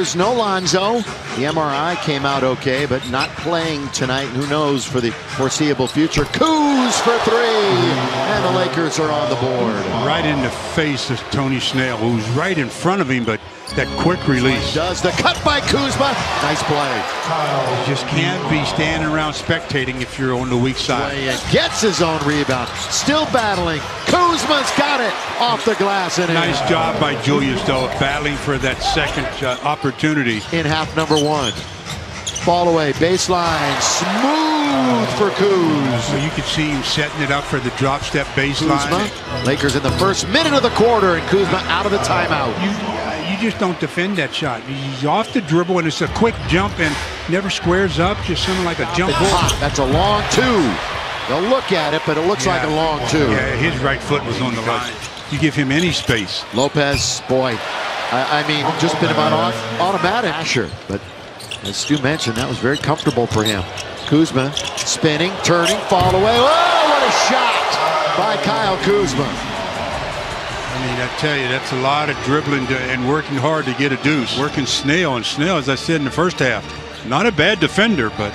There's no Lonzo. The MRI came out okay, but not playing tonight. Who knows for the foreseeable future? Kuz for three, and the Lakers are on the board. Right in the face of Tony Snell, who's right in front of him, but that quick release. Does the cut by Kuzma. Nice play. You just can't be standing around spectating if you're on the weak side. Gets his own rebound. Still battling. Kuzma's got it off the glass and in. Nice job by Julius, though, battling for that second uh, opportunity. In half number one. Fall away, baseline, smooth for Kuz. So you could see him setting it up for the drop step baseline. Kuzma. Lakers in the first minute of the quarter, and Kuzma out of the timeout. You, you just don't defend that shot. He's off the dribble, and it's a quick jump and never squares up, just something like a jump ball. That's a long two. They'll look at it, but it looks like a long two. Yeah, his right foot was on the line. You give him any space. Lopez, boy, I, I mean, just been about on, automatic. Asher, but as Stu mentioned, that was very comfortable for him. Kuzma spinning, turning, fall away. Oh, what a shot by Kyle Kuzma. I mean, I tell you, that's a lot of dribbling to, and working hard to get a deuce. Working Snell, and Snell, as I said in the first half, not a bad defender, but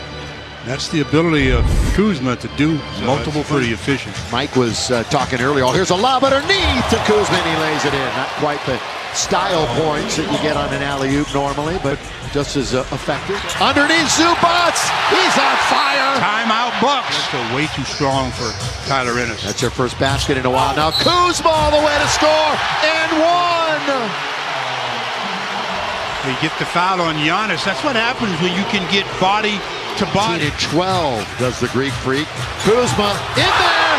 that's the ability of Kuzma to do multiple pretty efficient. Mike was uh, talking earlier. Oh, here's a lob underneath to Kuzma, and he lays it in. Not quite the style points that you get on an alley-oop normally, but just as uh, effective. Underneath Zubac, he's on fire. Timeout Bucks. That's way too strong for Tyler Ennis. That's their first basket in a while. Now Kuzma all the way to score, and one. They get the foul on Giannis. That's what happens when you can get body to body. 18 12 does the Greek freak. Kuzma in there.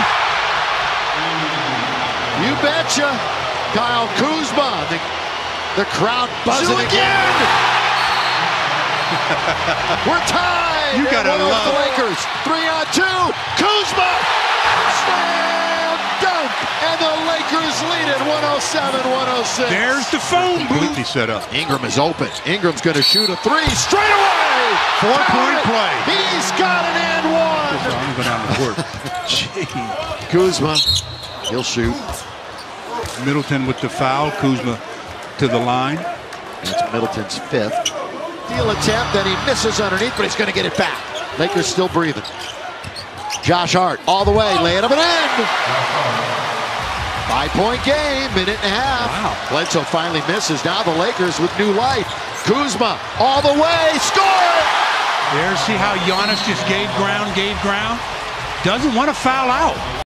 You betcha. Kyle Kuzma. The, the crowd buzzing again. We're tied. You gotta And one of love- the Lakers. Three on two. Kuzma. Slam dunk. And the Lakers 107-106. There's the phone completely set up. Ingram is open. Ingram's going to shoot a three straight away. Four-point it. play. He's got an and one. I'm gonna down the court. Gee. Kuzma, he'll shoot. Middleton with the foul. Kuzma to the line. That's Middleton's fifth. Steal attempt, then he misses underneath, but he's going to get it back. Lakers still breathing. Josh Hart all the way, lay it up and in. Five-point game, minute and a half. Wow. Bledsoe finally misses. Now the Lakers with new life. Kuzma all the way, score. There, see how Giannis just gave ground, gave ground? Doesn't want to foul out.